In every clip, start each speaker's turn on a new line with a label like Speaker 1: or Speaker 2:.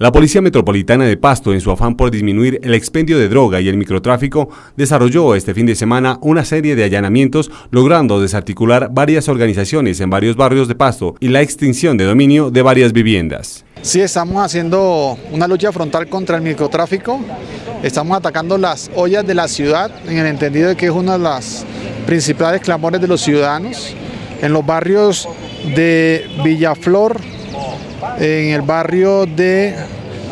Speaker 1: La Policía Metropolitana de Pasto, en su afán por disminuir el expendio de droga y el microtráfico, desarrolló este fin de semana una serie de allanamientos, logrando desarticular varias organizaciones en varios barrios de Pasto y la extinción de dominio de varias viviendas.
Speaker 2: Sí, estamos haciendo una lucha frontal contra el microtráfico, estamos atacando las ollas de la ciudad, en el entendido de que es uno de los principales clamores de los ciudadanos, en los barrios de Villaflor, en el barrio de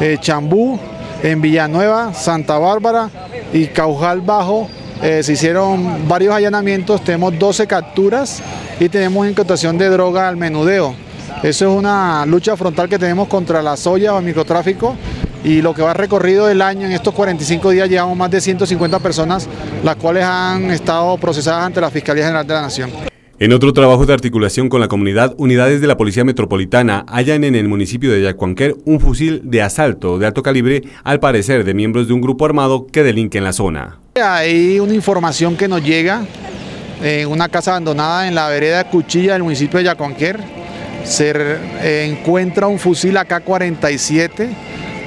Speaker 2: eh, Chambú, en Villanueva, Santa Bárbara y Caujal Bajo. Eh, se hicieron varios allanamientos, tenemos 12 capturas y tenemos incautación de droga al menudeo. Eso es una lucha frontal que tenemos contra la soya o el microtráfico y lo que va recorrido del año, en estos 45 días llevamos más de 150 personas, las cuales han estado procesadas ante la Fiscalía General de la Nación.
Speaker 1: En otro trabajo de articulación con la comunidad, unidades de la Policía Metropolitana hallan en el municipio de Yacuanquer un fusil de asalto de alto calibre, al parecer de miembros de un grupo armado que delinque en la zona.
Speaker 2: Hay una información que nos llega en una casa abandonada en la vereda Cuchilla del municipio de Yacuanquer. Se encuentra un fusil AK-47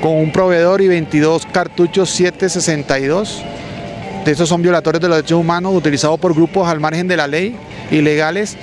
Speaker 2: con un proveedor y 22 cartuchos 762. Estos son violatorios de los derechos humanos utilizados por grupos al margen de la ley ilegales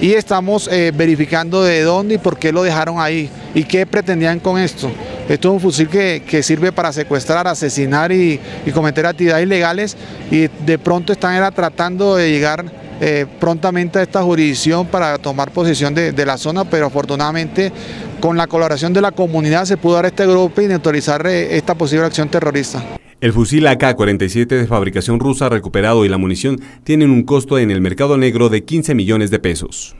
Speaker 2: y estamos eh, verificando de dónde y por qué lo dejaron ahí y qué pretendían con esto. Esto es un fusil que, sirve para secuestrar, asesinar y, cometer actividades ilegales y de pronto están tratando de llegar eh, prontamente a esta jurisdicción para tomar posesión de, la zona, pero afortunadamente con la colaboración de la comunidad se pudo dar este grupo y neutralizar eh, esta posible acción terrorista.
Speaker 1: El fusil AK-47 de fabricación rusa recuperado y la munición tienen un costo en el mercado negro de 15 millones de pesos.